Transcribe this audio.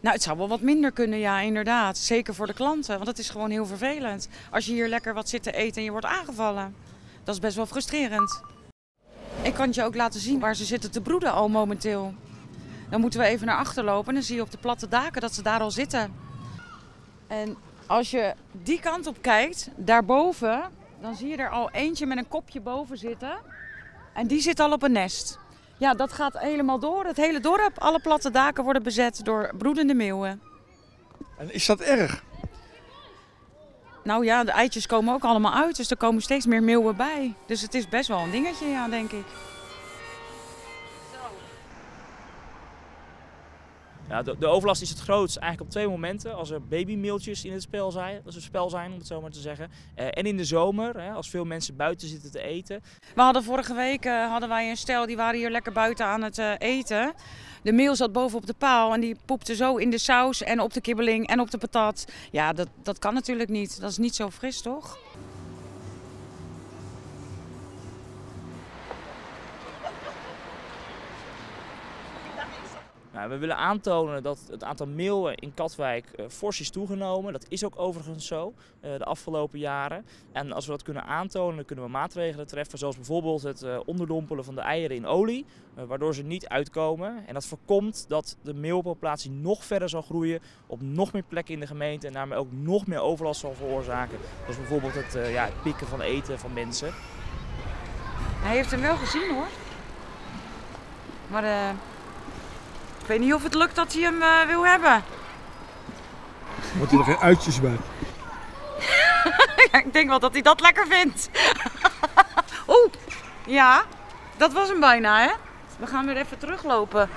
Nou, het zou wel wat minder kunnen, ja, inderdaad. Zeker voor de klanten, want het is gewoon heel vervelend. Als je hier lekker wat zit te eten en je wordt aangevallen. Dat is best wel frustrerend. Ik kan het je ook laten zien waar ze zitten te broeden al momenteel. Dan moeten we even naar achter lopen en dan zie je op de platte daken dat ze daar al zitten. En als je die kant op kijkt, daarboven, dan zie je er al eentje met een kopje boven zitten. En die zit al op een nest. Ja, dat gaat helemaal door. Het hele dorp, alle platte daken worden bezet door broedende meeuwen. En is dat erg? Nou ja, de eitjes komen ook allemaal uit, dus er komen steeds meer meeuwen bij. Dus het is best wel een dingetje, ja, denk ik. Ja, de, de overlast is het grootst eigenlijk op twee momenten. Als er babymeeltjes in het spel zijn, als er spel zijn, om het zo maar te zeggen. Eh, en in de zomer, hè, als veel mensen buiten zitten te eten. We hadden vorige week eh, hadden wij een stel, die waren hier lekker buiten aan het eh, eten. De meel zat boven op de paal en die poepte zo in de saus en op de kibbeling en op de patat. Ja, dat, dat kan natuurlijk niet. Dat is niet zo fris, toch? Nou, we willen aantonen dat het aantal meeuwen in Katwijk eh, fors is toegenomen. Dat is ook overigens zo eh, de afgelopen jaren. En als we dat kunnen aantonen, dan kunnen we maatregelen treffen. Zoals bijvoorbeeld het eh, onderdompelen van de eieren in olie. waardoor ze niet uitkomen. En dat voorkomt dat de meeuwpopulatie nog verder zal groeien. Op nog meer plekken in de gemeente. En daarmee ook nog meer overlast zal veroorzaken. Zoals bijvoorbeeld het, ja, het pikken van eten van mensen. Hij heeft hem wel gezien hoor. Maar weet niet of het lukt dat hij hem eh, wil hebben. Wordt er geen uitjes bij? Ja, ik denk wel dat hij dat lekker vindt. Oeh, ja, dat was hem bijna hè. We gaan weer even teruglopen.